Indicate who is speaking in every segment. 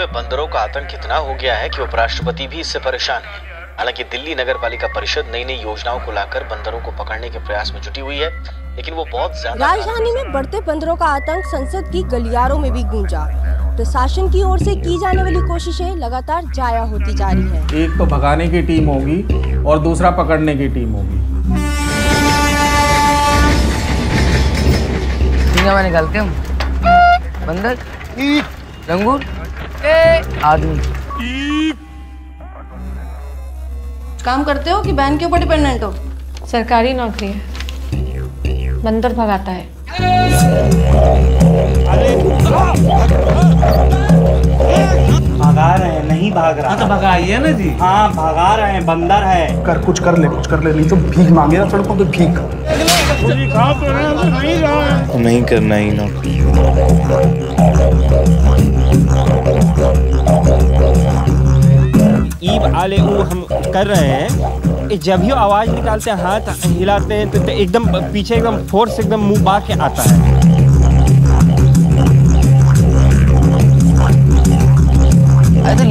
Speaker 1: में बंदरों का आतंक इतना हो गया है कि उपराष्ट्रपति भी इससे परेशान है। हालाँकि दिल्ली नगर पालिका परिषद नई नई योजनाओं को लाकर बंदरों को पकड़ने के प्रयास में जुटी हुई है लेकिन वो बहुत ज़्यादा
Speaker 2: राजधानी में बढ़ते बंदरों का आतंक संसद की गलियारों में भी गूंजा। प्रशासन की ओर से की जाने वाली कोशिशें लगातार जाया होती जा रही है।
Speaker 3: एक तो भगाने की टीम होगी और दूसरा पकड़ने की टीम होगी।
Speaker 4: में निकालते हम बंदर? लंगूर आदमी।
Speaker 2: काम करते हो कि बहन के ऊपर डिपेंडेंट हो?
Speaker 5: सरकारी नौकरी है। बंदर भगाता है।
Speaker 3: भगाइए ना जी?
Speaker 6: हाँ भगा रहे हैं बंदर है।
Speaker 7: कर कुछ कर ले कुछ कर ले नहीं तो भीख मांगे ना सड़कों पे भीख।
Speaker 8: नहीं करना ही नौकरी
Speaker 9: ईब आले ऊ हम कर रहे हैं। जब ही आवाज़ निकालते हैं हाथ हिलाते हैं तो, तो एकदम पीछे एकदम फोर्स एकदम मुँह बार के आता है।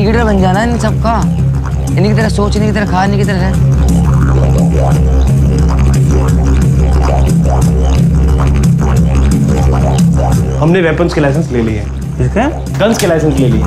Speaker 4: लीडर बन जाना इन सबका। इन्हीं की तरह सोच इनकी तरह खा इनकी तरह
Speaker 6: हमने वेपन्स के लाइसेंस ले लिए। किसके गन्स के लाइसेंस ले लिए।